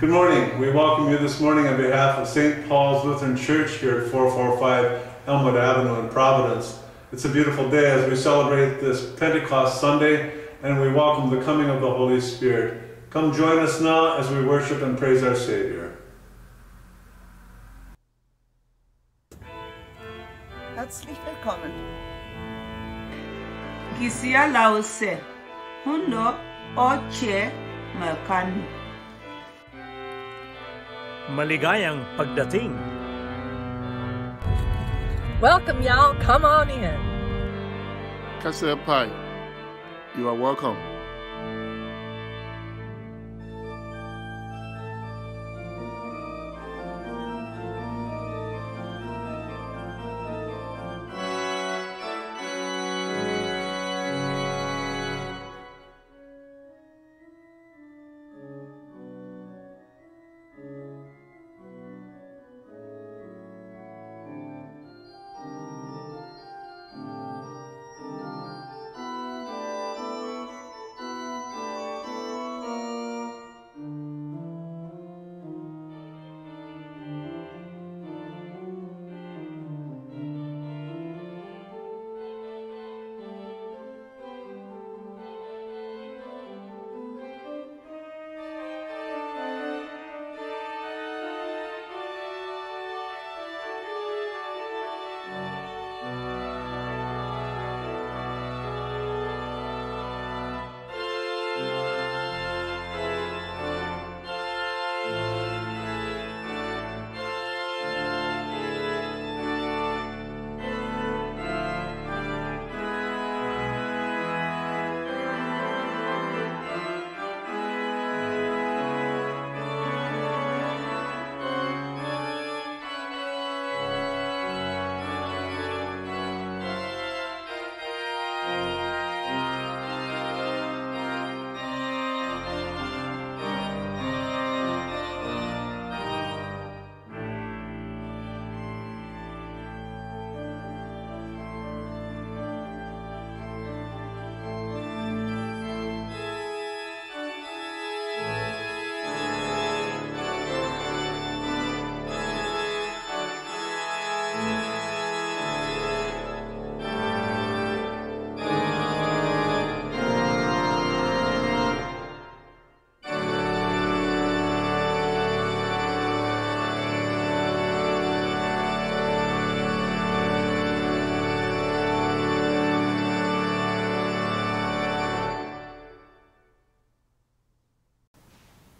Good morning. We welcome you this morning on behalf of St. Paul's Lutheran Church here at 445 Elmwood Avenue in Providence. It's a beautiful day as we celebrate this Pentecost Sunday and we welcome the coming of the Holy Spirit. Come join us now as we worship and praise our Savior. Herzlich willkommen. Kisia Lause, Hundo Oche Merkan. Maligayang pagdating. Welcome, y'all. Come on in. Cassia Pie, you are welcome.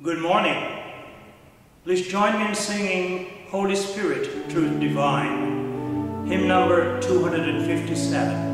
Good morning. Please join me in singing Holy Spirit, Truth Divine, hymn number 257.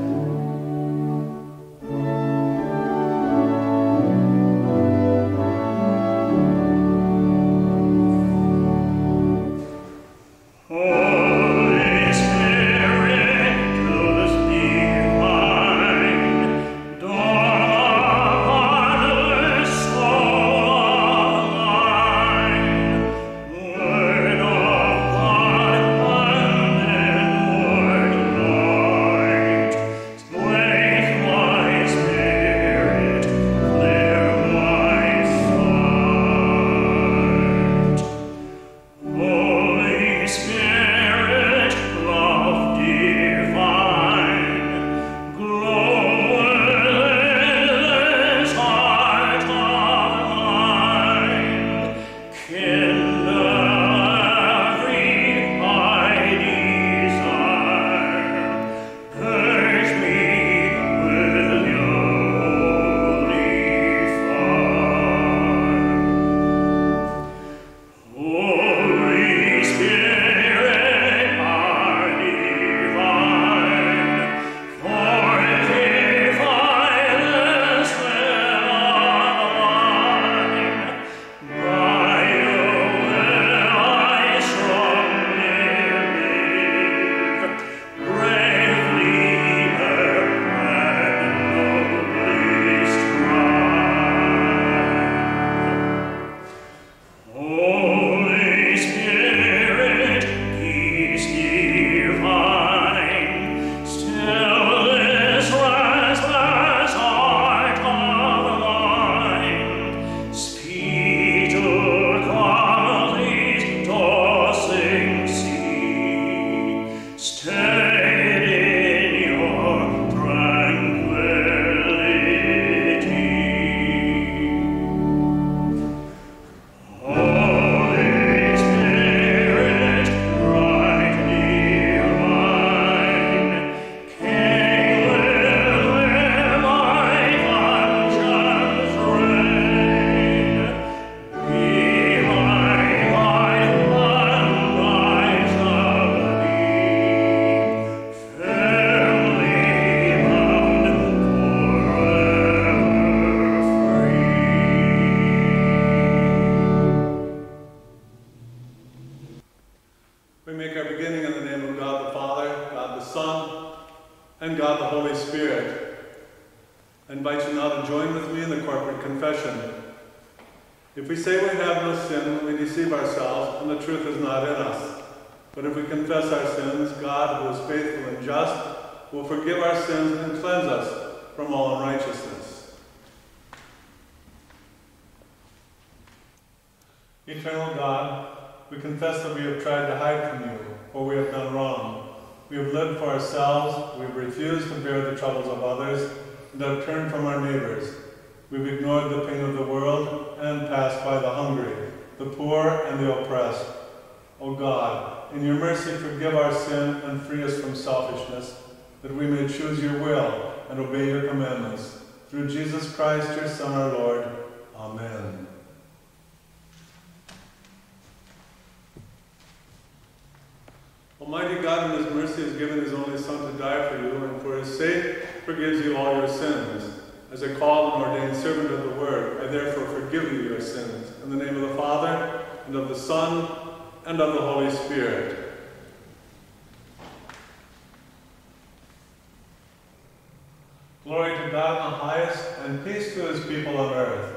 Confession. If we say we have no sin, we deceive ourselves, and the truth is not in us. But if we confess our sins, God, who is faithful and just, will forgive our sins and cleanse us from all unrighteousness. Eternal God, we confess that we have tried to hide from you, for we have done wrong. We have lived for ourselves, we have refused to bear the troubles of others, and have turned from our neighbors. We've ignored the pain of the world and passed by the hungry, the poor, and the oppressed. O God, in your mercy forgive our sin and free us from selfishness, that we may choose your will and obey your commandments. Through Jesus Christ, your Son, our Lord. Amen. Almighty God in his mercy has given his only Son to die for you, and for his sake forgives you all your sins. As a called and ordained servant of the Word, I therefore forgive you your sins. In the name of the Father, and of the Son, and of the Holy Spirit. Glory to God in the highest, and peace to his people on earth.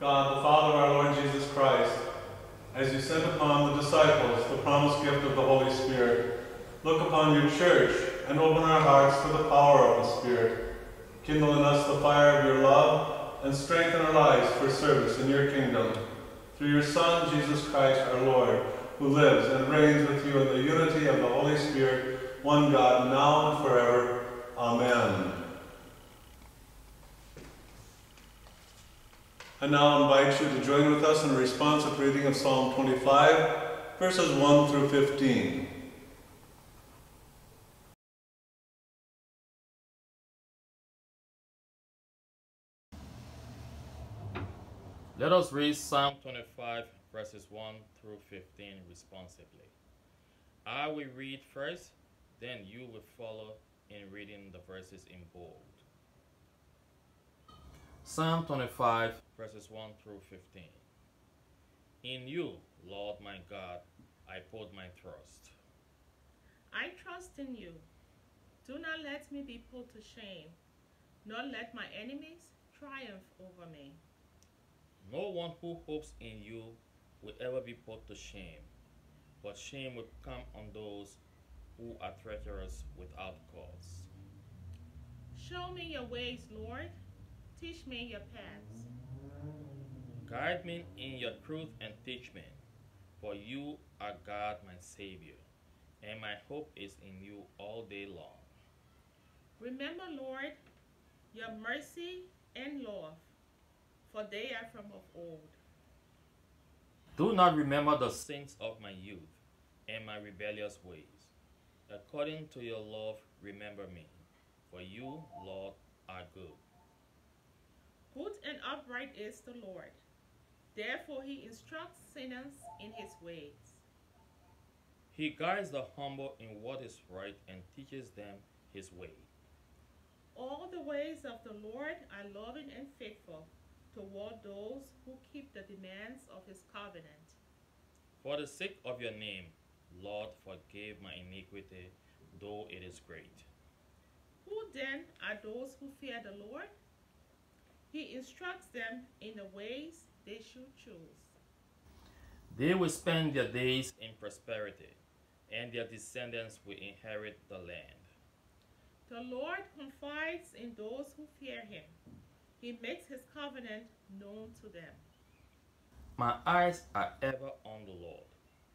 God, the Father of our Lord Jesus Christ, as you sent upon the disciples the promised gift of the Holy Spirit, look upon your church and open our hearts to the power of the Spirit. Kindle in us the fire of your love and strengthen our lives for service in your kingdom. Through your Son, Jesus Christ our Lord, who lives and reigns with you in the unity of the Holy Spirit, one God, now and forever. Amen. I now invite you to join with us in a responsive reading of Psalm 25, verses 1 through 15. Let us read Psalm 25, verses 1 through 15 responsively. I will read first, then you will follow in reading the verses in bold. Psalm 25, verses 1 through 15. In you, Lord my God, I put my trust. I trust in you. Do not let me be put to shame, nor let my enemies triumph over me. No one who hopes in you will ever be put to shame, but shame will come on those who are treacherous without cause. Show me your ways, Lord. Teach me your paths. Guide me in your truth and teach me, for you are God my Savior, and my hope is in you all day long. Remember, Lord, your mercy and love, for they are from of old. Do not remember the sins of my youth and my rebellious ways. According to your love, remember me, for you, Lord, are good. Good and upright is the Lord. Therefore, he instructs sinners in his ways. He guides the humble in what is right and teaches them his way. All the ways of the Lord are loving and faithful toward those who keep the demands of his covenant. For the sake of your name, Lord, forgive my iniquity, though it is great. Who then are those who fear the Lord? He instructs them in the ways they should choose. They will spend their days in prosperity, and their descendants will inherit the land. The Lord confides in those who fear him. He makes his covenant known to them. My eyes are ever on the Lord,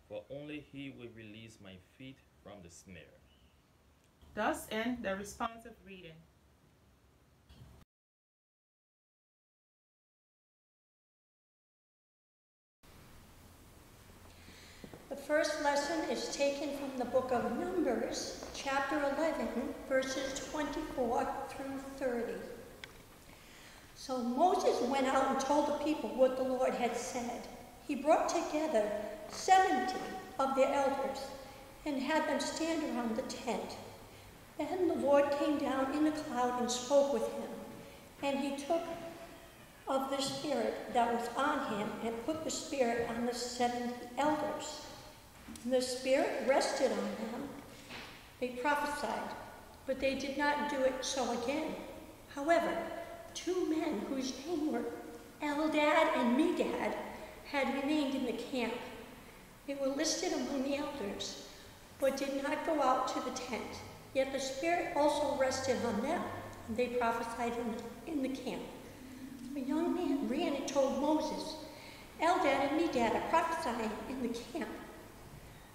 for only he will release my feet from the snare. Thus end the responsive reading. First lesson is taken from the book of Numbers, chapter 11, verses 24 through 30. So Moses went out and told the people what the Lord had said. He brought together 70 of the elders and had them stand around the tent. Then the Lord came down in a cloud and spoke with him. And he took of the Spirit that was on him and put the Spirit on the 70 elders. The Spirit rested on them. They prophesied, but they did not do it so again. However, two men whose names were Eldad and Medad had remained in the camp. They were listed among the elders, but did not go out to the tent. Yet the Spirit also rested on them, and they prophesied in the, in the camp. A young man ran and told Moses, Eldad and Medad are prophesying in the camp.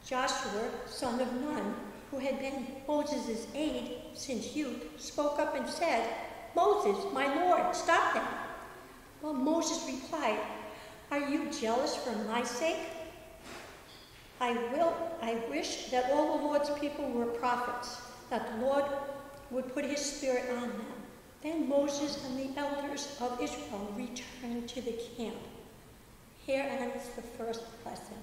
Joshua, son of Nun, who had been Moses' aide since youth, spoke up and said, Moses, my Lord, stop them. Well, Moses replied, Are you jealous for my sake? I will, I wish that all the Lord's people were prophets, that the Lord would put his spirit on them. Then Moses and the elders of Israel returned to the camp. Here ends the first lesson.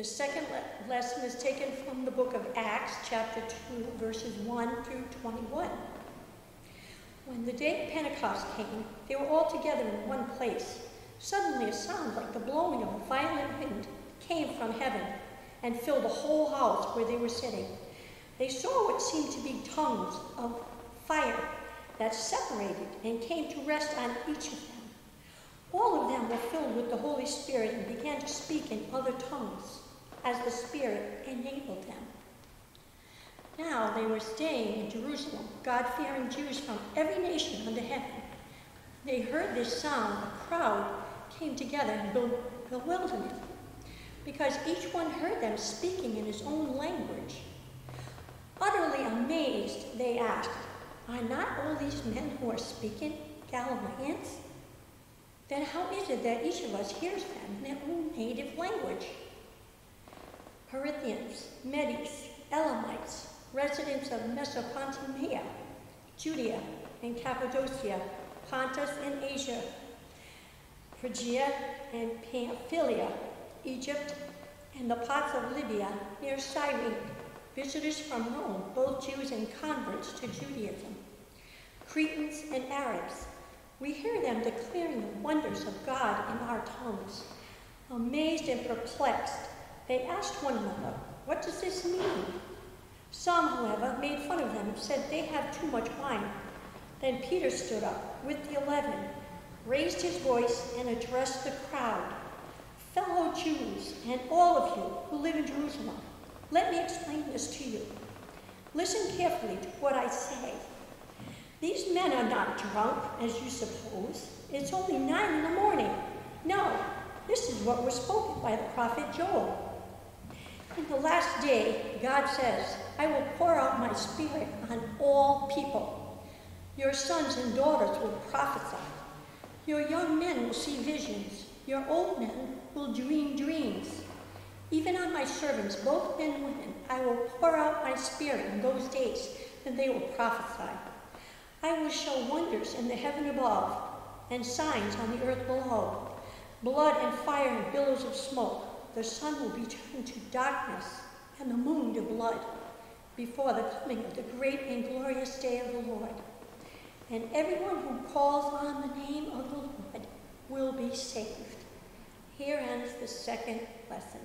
The second le- lesson is taken from the book of Acts, chapter 2, verses 1 through 21. When the day of Pentecost came, they were all together in one place. Suddenly, a sound like the blowing of a violent wind came from heaven and filled the whole house where they were sitting. They saw what seemed to be tongues of fire that separated and came to rest on each of them. All of them were filled with the Holy Spirit and began to speak in other tongues as the Spirit enabled them. Now they were staying in Jerusalem, God fearing Jews from every nation under heaven. They heard this sound, a crowd came together in bewilderment because each one heard them speaking in his own language. Utterly amazed, they asked, Are not all these men who are speaking Galileans? Then how is it that each of us hears them in their own native language? Parthians, Medes, Elamites, residents of Mesopotamia, Judea and Cappadocia, Pontus and Asia, Phrygia and Pamphylia, Egypt, and the parts of Libya near Cyrene, visitors from Rome, both Jews and converts to Judaism, Cretans and Arabs. We hear them declaring the wonders of God in our tongues. Amazed and perplexed, they asked one another, What does this mean? Some, however, made fun of them and said they have too much wine. Then Peter stood up with the eleven, raised his voice, and addressed the crowd. Fellow Jews, and all of you who live in Jerusalem, let me explain this to you. Listen carefully to what I say. These men are not drunk, as you suppose. It's only nine in the morning. No, this is what was spoken by the prophet Joel. In the last day, God says, I will pour out my spirit on all people. Your sons and daughters will prophesy. Your young men will see visions. Your old men will dream dreams. Even on my servants, both men and women, I will pour out my spirit in those days, and they will prophesy. I will show wonders in the heaven above, and signs on the earth below blood and fire and billows of smoke. The sun will be turned to darkness, and the moon to blood, before the coming of the great and glorious day of the Lord. And everyone who calls on the name of the Lord will be saved. Here ends the second lesson.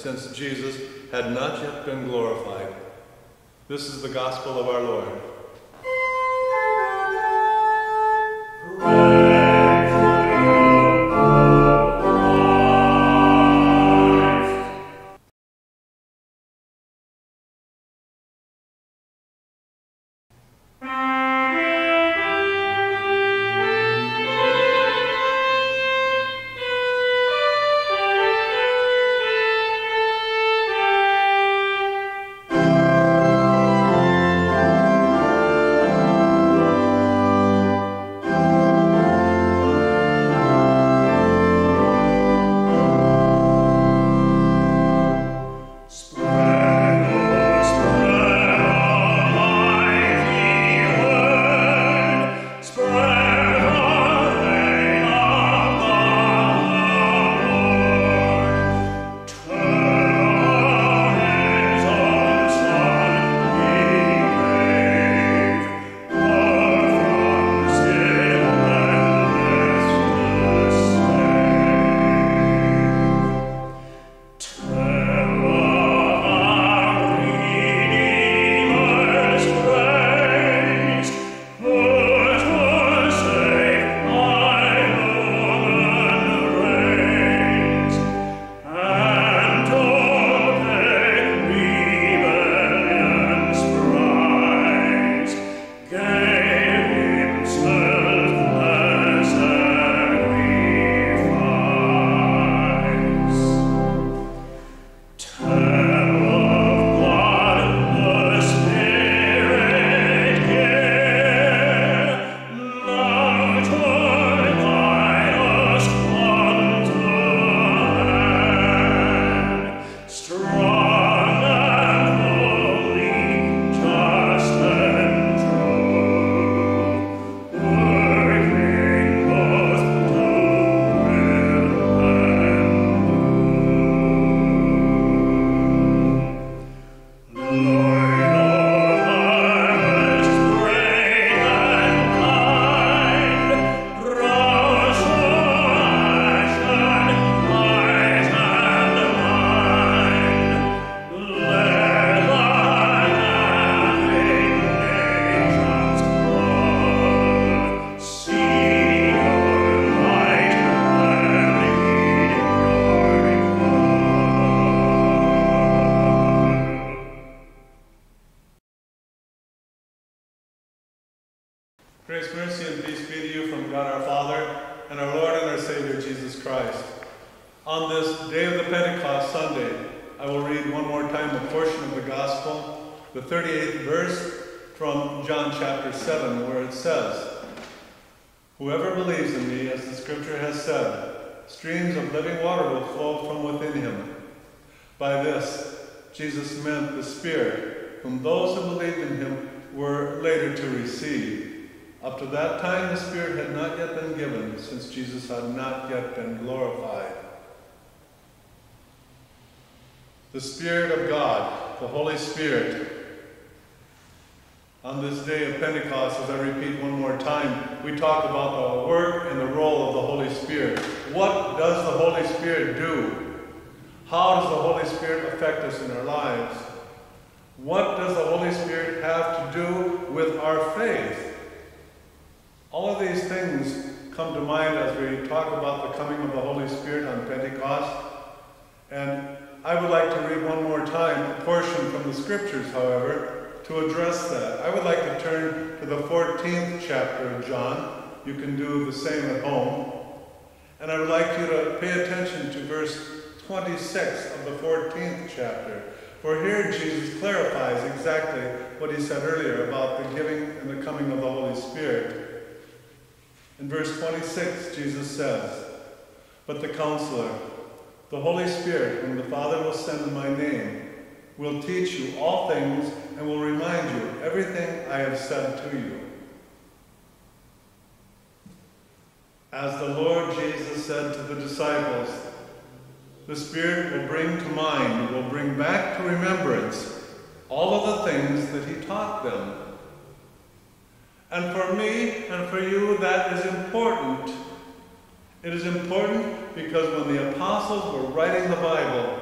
Since Jesus had not yet been glorified. This is the gospel of our Lord. By this, Jesus meant the Spirit, whom those who believed in him were later to receive. Up to that time, the Spirit had not yet been given, since Jesus had not yet been glorified. The Spirit of God, the Holy Spirit, on this day of Pentecost, as I repeat one more time, we talk about the work and the role of the Holy Spirit. What does the Holy Spirit do? How does the Holy Spirit affect us in our lives? What does the Holy Spirit have to do with our faith? All of these things come to mind as we talk about the coming of the Holy Spirit on Pentecost. And I would like to read one more time a portion from the scriptures, however, to address that. I would like to turn to the 14th chapter of John. You can do the same at home. And I would like you to pay attention to verse 26 of the 14th chapter. For here Jesus clarifies exactly what he said earlier about the giving and the coming of the Holy Spirit. In verse 26, Jesus says, But the counselor, the Holy Spirit, whom the Father will send in my name, will teach you all things and will remind you everything I have said to you. As the Lord Jesus said to the disciples, the Spirit will bring to mind, will bring back to remembrance all of the things that He taught them. And for me and for you, that is important. It is important because when the apostles were writing the Bible,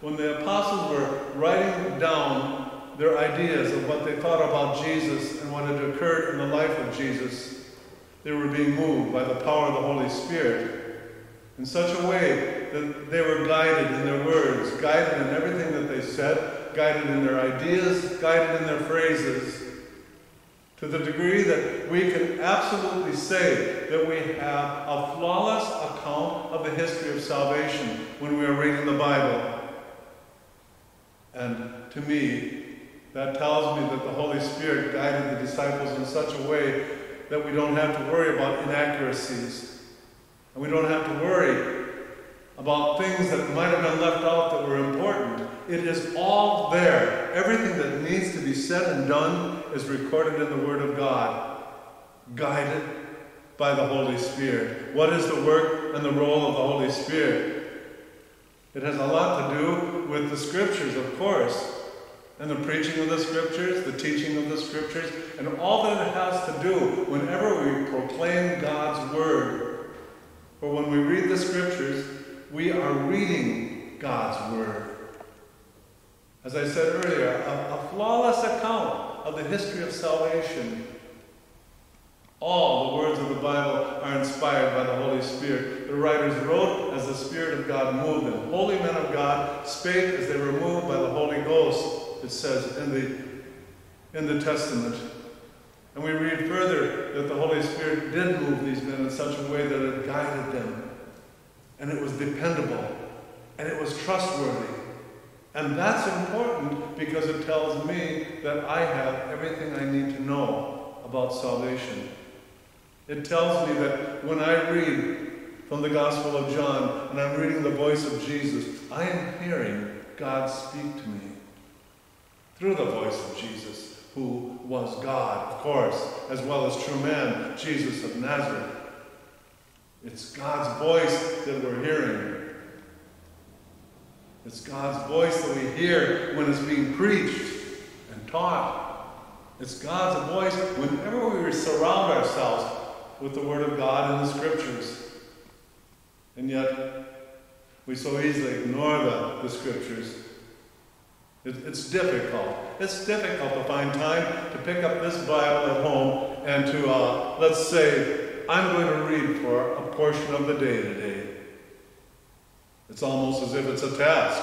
when the apostles were writing down their ideas of what they thought about Jesus and what had occurred in the life of Jesus, they were being moved by the power of the Holy Spirit in such a way that they were guided in their words, guided in everything that they said, guided in their ideas, guided in their phrases, to the degree that we can absolutely say that we have a flawless account of the history of salvation when we are reading the Bible. And to me, that tells me that the Holy Spirit guided the disciples in such a way that we don't have to worry about inaccuracies. And we don't have to worry about things that might have been left out that were important. It is all there. Everything that needs to be said and done is recorded in the Word of God, guided by the Holy Spirit. What is the work and the role of the Holy Spirit? It has a lot to do with the Scriptures, of course, and the preaching of the Scriptures, the teaching of the Scriptures, and all that it has to do whenever we proclaim God's Word. For when we read the Scriptures, we are reading God's Word. As I said earlier, a, a flawless account of the history of salvation all the words of the Bible are inspired by the Holy Spirit. The writers wrote as the Spirit of God moved them. Holy men of God spake as they were moved by the Holy Ghost, it says in the, in the Testament. And we read further that the Holy Spirit did move these men in such a way that it guided them. And it was dependable. And it was trustworthy. And that's important because it tells me that I have everything I need to know about salvation. It tells me that when I read from the Gospel of John and I'm reading the voice of Jesus, I am hearing God speak to me through the voice of Jesus, who was God, of course, as well as true man, Jesus of Nazareth. It's God's voice that we're hearing. It's God's voice that we hear when it's being preached and taught. It's God's voice whenever we surround ourselves with the Word of God and the Scriptures. And yet, we so easily ignore the, the Scriptures. It, it's difficult. It's difficult to find time to pick up this Bible at home and to, uh, let's say, I'm going to read for a portion of the day today. It's almost as if it's a task.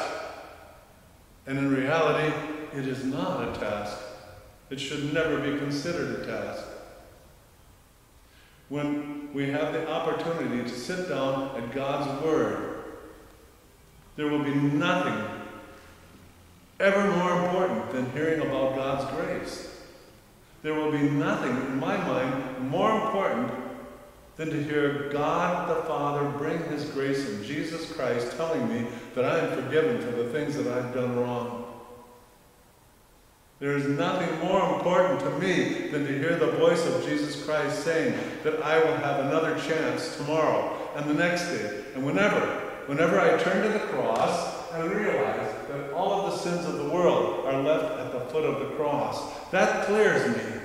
And in reality, it is not a task. It should never be considered a task when we have the opportunity to sit down at God's Word, there will be nothing ever more important than hearing about God's grace. There will be nothing, in my mind, more important than to hear God the Father bring His grace in Jesus Christ telling me that I am forgiven for the things that I've done wrong. There is nothing more important to me than to hear the voice of Jesus Christ saying that I will have another chance tomorrow and the next day and whenever, whenever I turn to the cross and realize that all of the sins of the world are left at the foot of the cross. That clears me.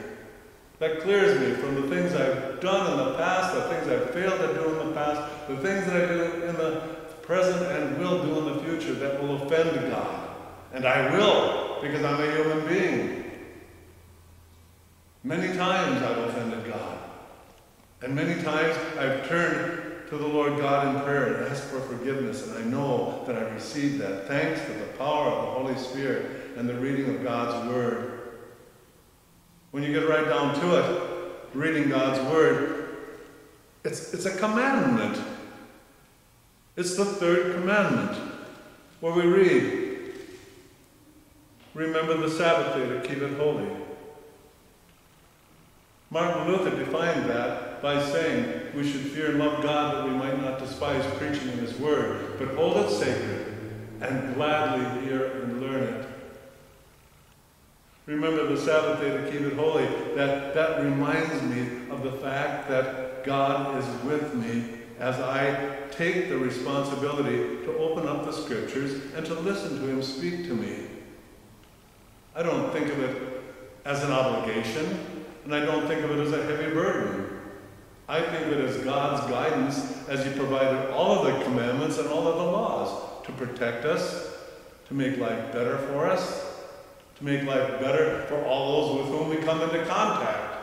That clears me from the things I've done in the past, the things I've failed to do in the past, the things that I do in the present and will do in the future that will offend God. And I will, because I'm a human being. Many times I've offended God. And many times I've turned to the Lord God in prayer and asked for forgiveness, and I know that I received that thanks to the power of the Holy Spirit and the reading of God's Word. When you get right down to it, reading God's Word, it's, it's a commandment. It's the third commandment, where we read, Remember the Sabbath day to keep it holy. Martin Luther defined that by saying we should fear and love God that we might not despise preaching in His Word, but hold it sacred and gladly hear and learn it. Remember the Sabbath day to keep it holy. That, that reminds me of the fact that God is with me as I take the responsibility to open up the Scriptures and to listen to Him speak to me. I don't think of it as an obligation, and I don't think of it as a heavy burden. I think of it as God's guidance as He provided all of the commandments and all of the laws to protect us, to make life better for us, to make life better for all those with whom we come into contact.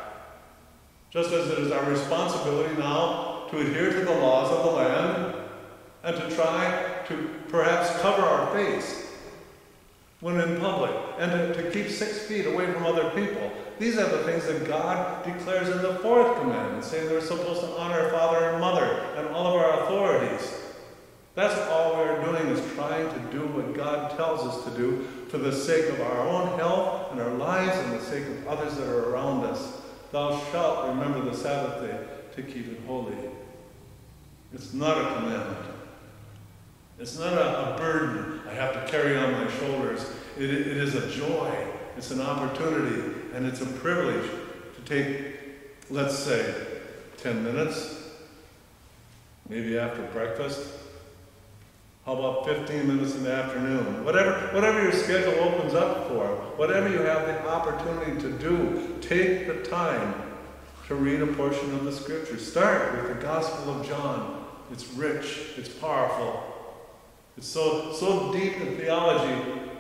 Just as it is our responsibility now to adhere to the laws of the land and to try to perhaps cover our face when in public and to, to keep six feet away from other people. These are the things that God declares in the fourth commandment, saying we're supposed to honor father and mother and all of our authorities. That's all we're doing is trying to do what God tells us to do for the sake of our own health and our lives and the sake of others that are around us. Thou shalt remember the Sabbath day to keep it holy. It's not a commandment. It's not a, a burden I have to carry on my shoulders. It, it is a joy. It's an opportunity and it's a privilege to take, let's say, 10 minutes, maybe after breakfast. How about 15 minutes in the afternoon? Whatever, whatever your schedule opens up for, whatever you have the opportunity to do, take the time to read a portion of the scripture. Start with the Gospel of John. It's rich, it's powerful, it's so, so deep in theology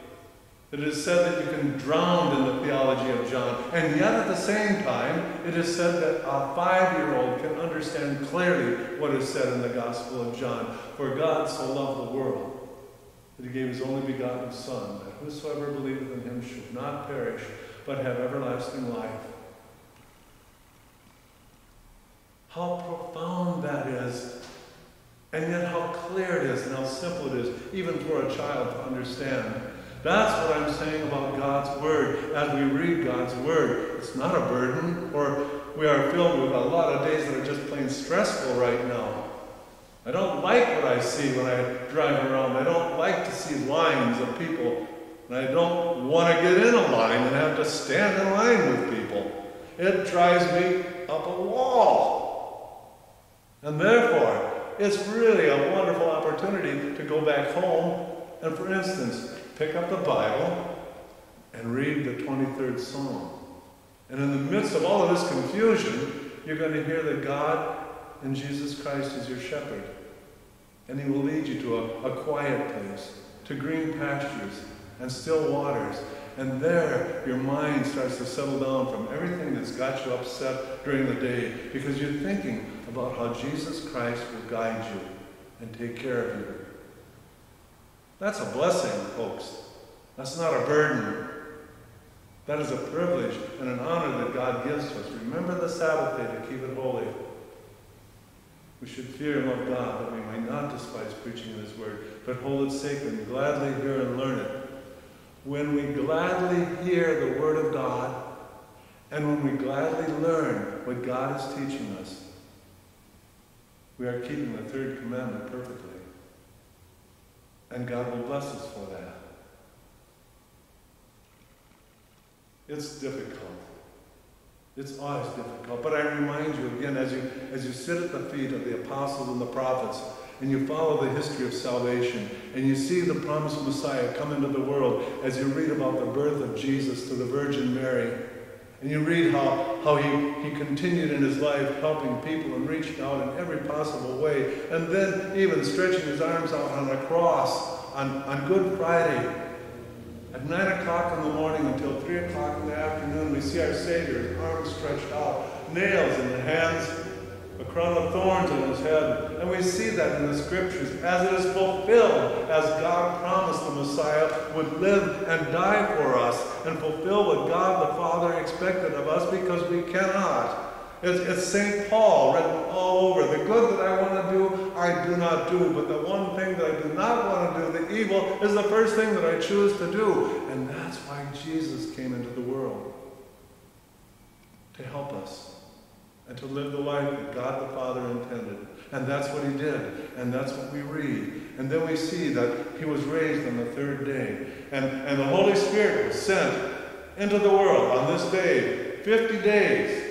it is said that you can drown in the theology of John. And yet at the same time, it is said that a five-year-old can understand clearly what is said in the Gospel of John. For God so loved the world that he gave his only begotten Son, that whosoever believeth in him should not perish, but have everlasting life. How profound that is, and yet how clear it is and how simple it is, even for a child to understand. That's what I'm saying about God's Word. As we read God's Word, it's not a burden, or we are filled with a lot of days that are just plain stressful right now. I don't like what I see when I drive around. I don't like to see lines of people. And I don't want to get in a line and have to stand in line with people. It drives me up a wall. And therefore, it's really a wonderful opportunity to go back home and, for instance, pick up the Bible and read the 23rd Psalm. And in the midst of all of this confusion, you're going to hear that God and Jesus Christ is your shepherd. And he will lead you to a, a quiet place, to green pastures and still waters. And there, your mind starts to settle down from everything that's got you upset during the day because you're thinking about how Jesus Christ will guide you and take care of you that's a blessing, folks. That's not a burden. That is a privilege and an honor that God gives to us. Remember the Sabbath day to keep it holy. We should fear and love God that we might not despise preaching in His Word, but hold it sacred and gladly hear and learn it. When we gladly hear the Word of God, and when we gladly learn what God is teaching us, we are keeping the third commandment perfectly. And God will bless us for that. It's difficult. It's always difficult. But I remind you again, as you, as you sit at the feet of the apostles and the prophets, and you follow the history of salvation, and you see the promised Messiah come into the world, as you read about the birth of Jesus to the Virgin Mary, and you read how, how he, he continued in his life helping people and reaching out in every possible way, and then even stretching his arms out on a cross on, on Good Friday at 9 o'clock in the morning until 3 o'clock in the afternoon, we see our Savior, his arms stretched out, nails in the hands, a crown of thorns on his head. And we see that in the scriptures as it is fulfilled, as God promised the Messiah would live and die for us and fulfill what God the Father expected of us because we cannot. It's, St. Paul written all over. The good that I want to do, I do not do. But the one thing that I do not want to do, the evil, is the first thing that I choose to do. And that's why Jesus came into the world. To help us. And to live the life that God the Father intended. And that's what he did. And that's what we read. And then we see that he was raised on the third day. And, and the Holy Spirit was sent into the world on this day, 50 days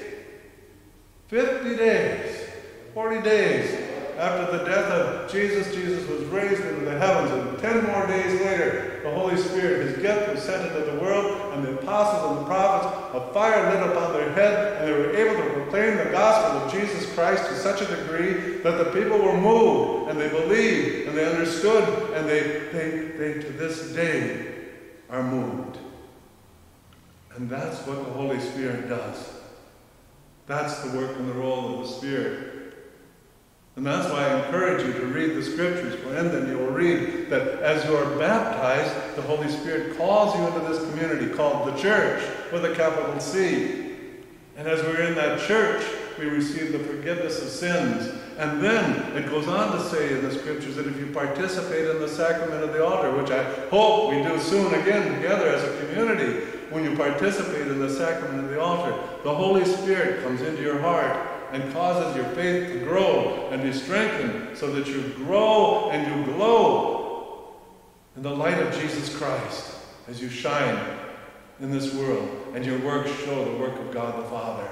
50 days, 40 days after the death of Jesus, Jesus was raised into the heavens, and 10 more days later, the Holy Spirit, his gift, was sent into the world, and the apostles and the prophets, a fire lit upon their head, and they were able to proclaim the gospel of Jesus Christ to such a degree that the people were moved, and they believed, and they understood, and they, they, they to this day are moved. And that's what the Holy Spirit does. That's the work and the role of the Spirit. And that's why I encourage you to read the scriptures, and then you will read that as you are baptized, the Holy Spirit calls you into this community called the church with a capital C. And as we're in that church, we receive the forgiveness of sins. And then it goes on to say in the scriptures that if you participate in the sacrament of the altar, which I hope we do soon again together as a community, when you participate in the sacrament of the altar, the Holy Spirit comes into your heart and causes your faith to grow and be strengthened so that you grow and you glow in the light of Jesus Christ as you shine in this world and your works show the work of God the Father.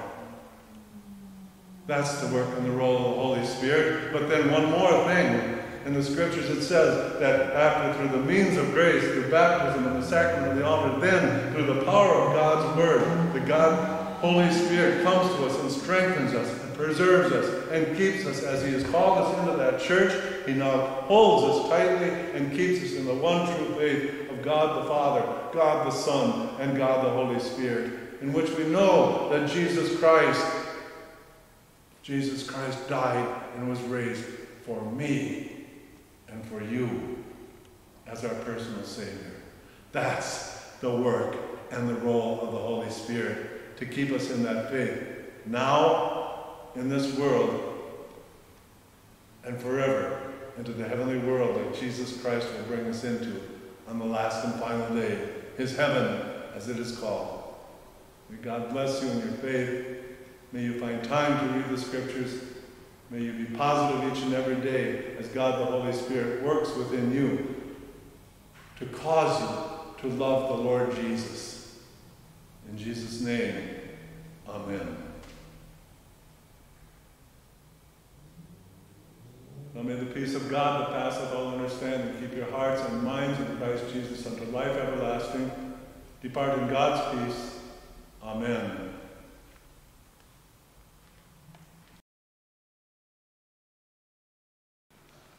That's the work and the role of the Holy Spirit. But then one more thing in the scriptures it says that after through the means of grace, through baptism and the sacrament of the altar, then through the power of God's word, the God Holy Spirit comes to us and strengthens us preserves us and keeps us as He has called us into that church. He now holds us tightly and keeps us in the one true faith of God the Father, God the Son, and God the Holy Spirit, in which we know that Jesus Christ, Jesus Christ died and was raised for me and for you as our personal Savior. That's the work and the role of the Holy Spirit to keep us in that faith. Now, in this world, and forever into the heavenly world that Jesus Christ will bring us into on the last and final day, his heaven, as it is called. May God bless you in your faith. May you find time to read the scriptures May you be positive each and every day as God the Holy Spirit works within you to cause you to love the Lord Jesus. In Jesus' name, Amen. Now may the peace of God that passeth all understanding keep your hearts and minds in Christ Jesus unto life everlasting. Depart in God's peace. Amen.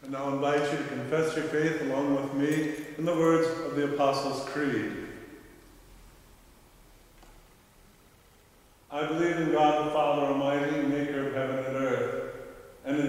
I now I invite you to confess your faith along with me in the words of the Apostles' Creed. I believe in God the Father Almighty, maker of heaven and earth, and in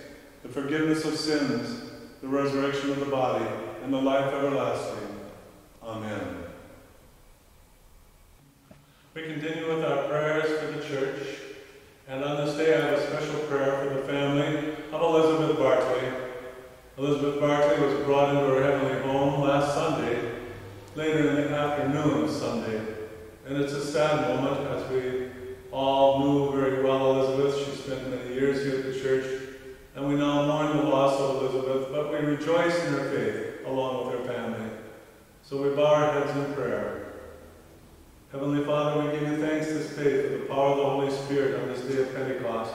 the forgiveness of sins, the resurrection of the body, and the life everlasting. Amen. We continue with our prayers for the church. And on this day, I have a special prayer for the family of Elizabeth Barclay. Elizabeth Barclay was brought into her heavenly home last Sunday, later in the afternoon Sunday. And it's a sad moment as we all knew very well Elizabeth. She spent many years here at the church. And we now mourn the loss of Elizabeth, but we rejoice in her faith along with her family. So we bow our heads in prayer. Heavenly Father, we give you thanks this day for the power of the Holy Spirit on this day of Pentecost,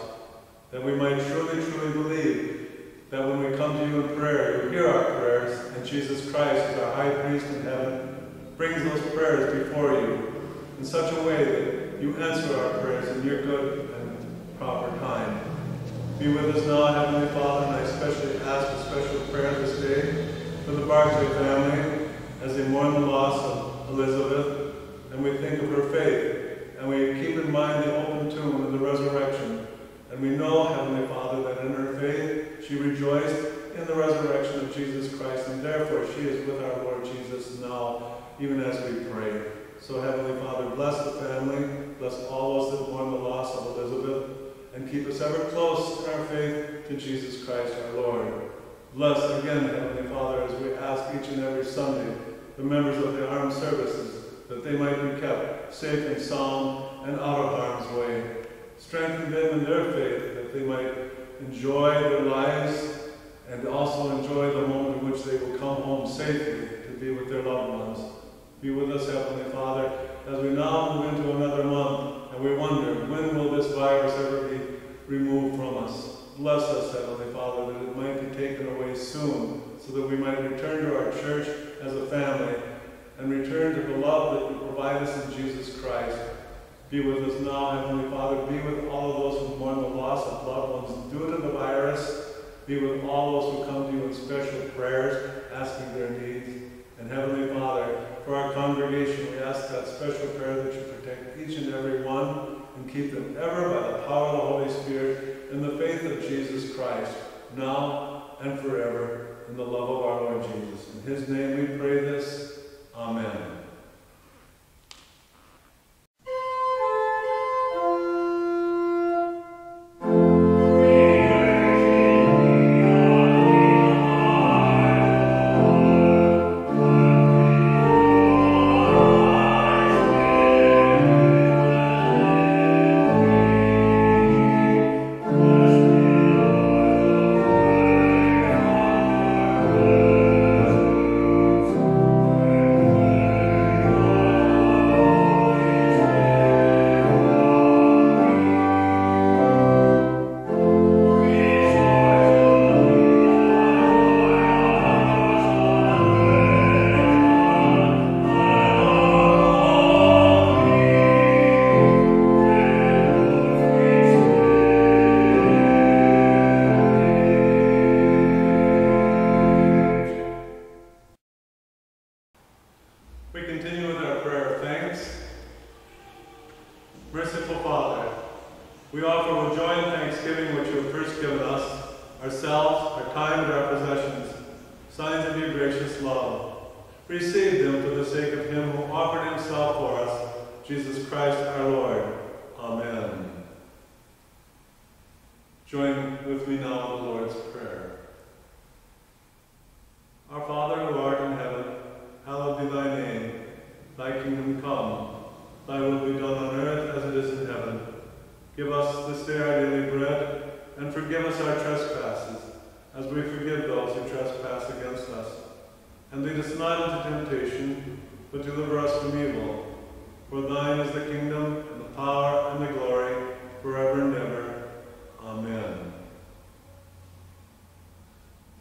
that we might truly, truly believe that when we come to you in prayer, you hear our prayers, and Jesus Christ, as our high priest in heaven, brings those prayers before you in such a way that you answer our prayers in your good and proper time. Be with us now, Heavenly Father, and I especially ask a special prayer this day for the Barclay family as they mourn the loss of Elizabeth, and we think of her faith, and we keep in mind the open tomb and the resurrection. And we know, Heavenly Father, that in her faith she rejoiced in the resurrection of Jesus Christ, and therefore she is with our Lord Jesus now, even as we pray. So, Heavenly Father, bless the family, bless all those that mourn the loss of Elizabeth, and keep us ever close in our faith to Jesus Christ our Lord. Bless again, Heavenly Father, as we ask each and every Sunday the members of the armed services that they might be kept safe and sound and out of harm's way. Strengthen them in their faith that they might enjoy their lives and also enjoy the moment in which they will come home safely to be with their loved ones. Be with us, Heavenly Father, as we now move into another month and we wonder, when will this virus ever be removed from us? Bless us, Heavenly Father, that it might be taken away soon, so that we might return to our church as a family and return to the love that you provide us in Jesus Christ. Be with us now, Heavenly Father. Be with all of those who mourn the loss of loved ones due to the virus. Be with all those who come to you in special prayers, asking their needs. And Heavenly Father, for our congregation, we ask that special prayer that you protect each and every one and keep them ever by the power of the Holy Spirit in the faith of Jesus Christ, now and forever, in the love of our Lord Jesus. In his name we pray this. Amen.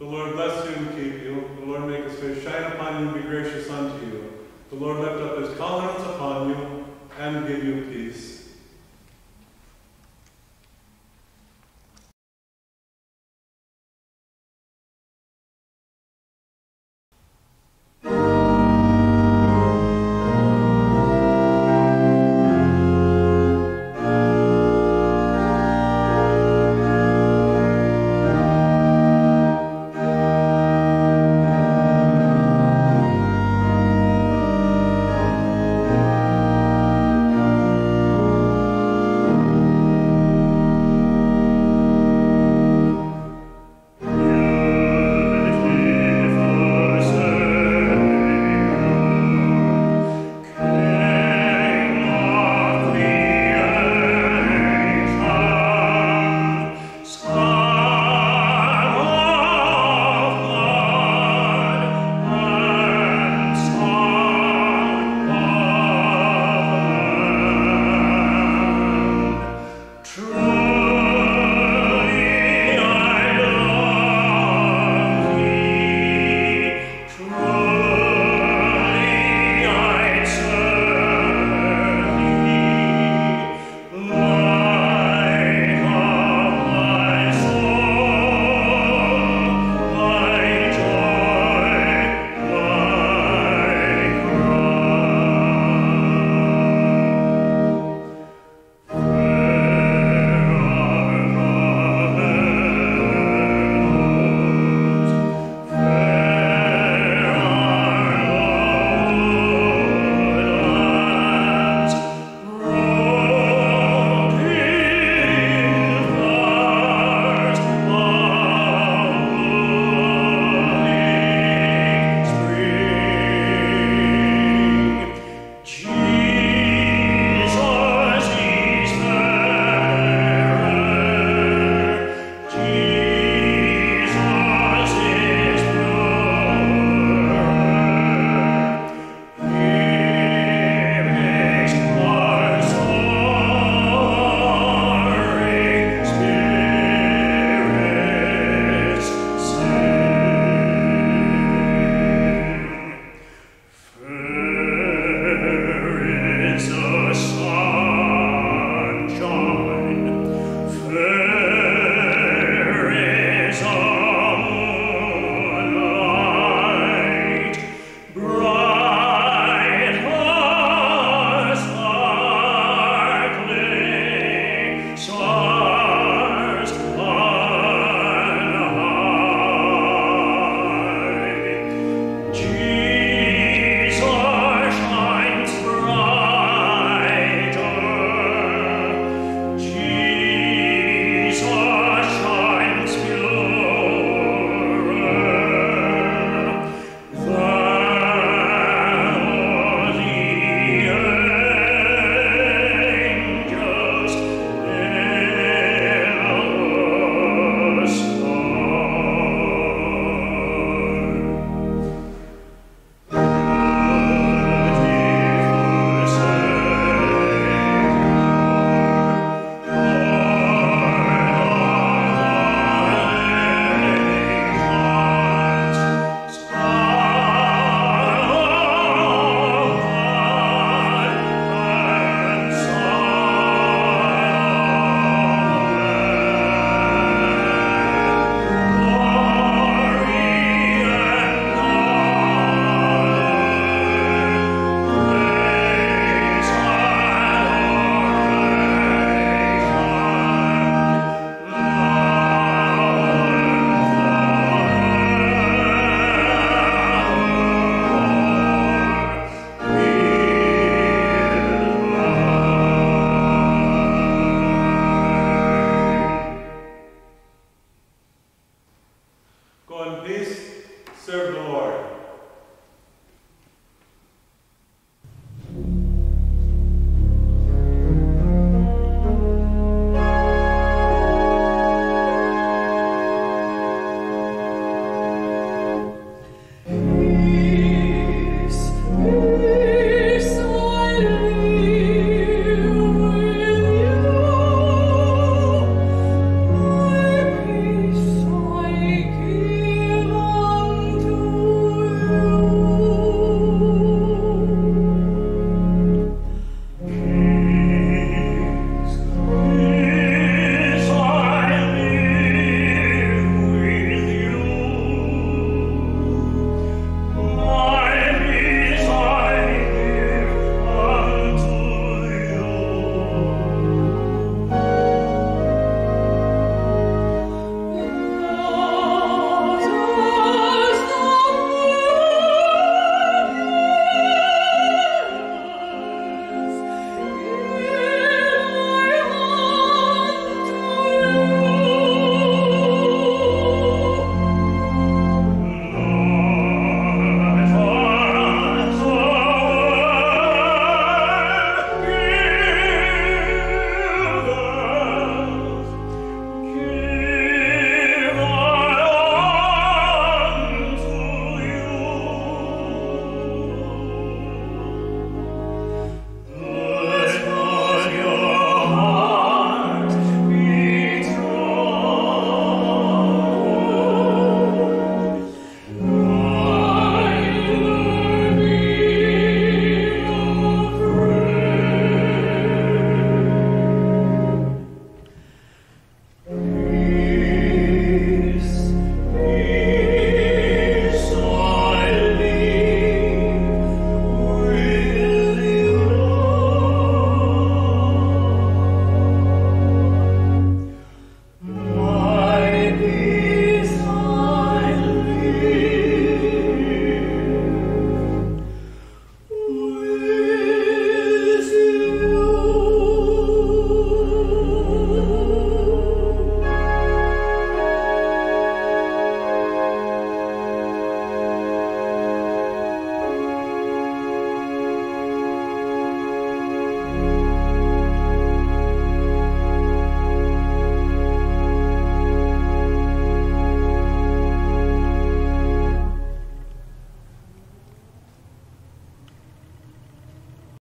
The Lord bless